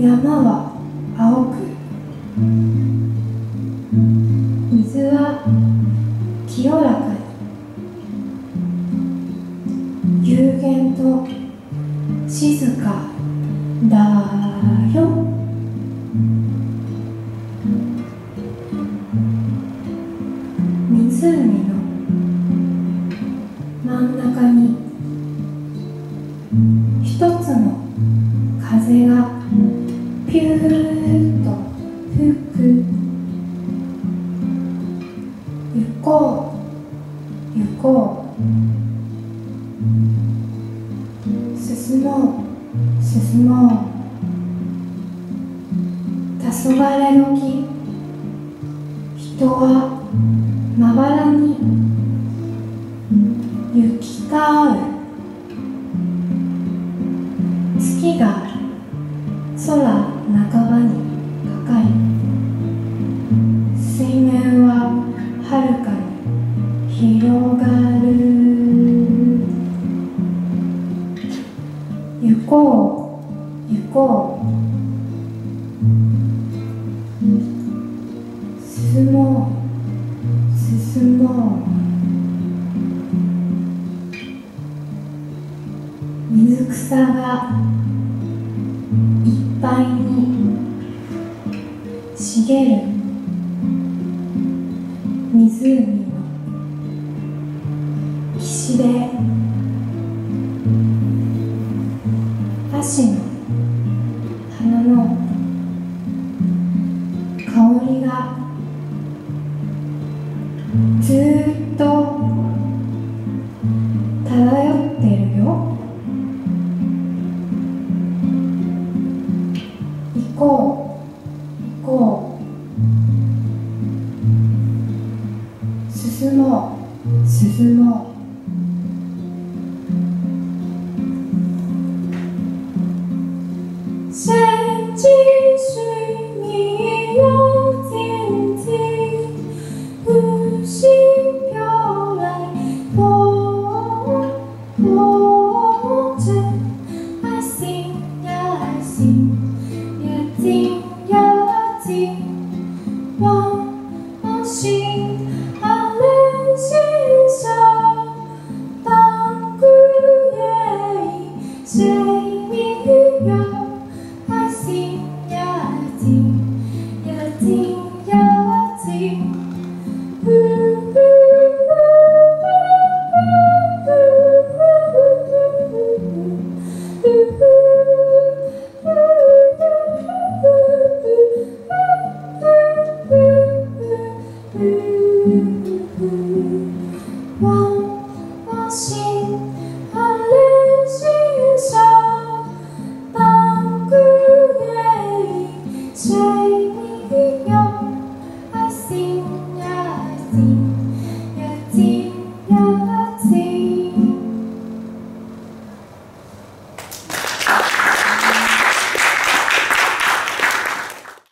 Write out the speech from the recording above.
山は青く水は清らかに。幽玄と静かだよ。湖の真ん中に一つの風がピューッと吹く行こう行こう進もう進もう黄昏時人はまばらに行き交うこう。行こう。進もう。進もう。水草がいっぱいに茂る湖の岸での花の香りがずっと漂ってるよ。行こう行こう。進もう進もう。Jesus. assim.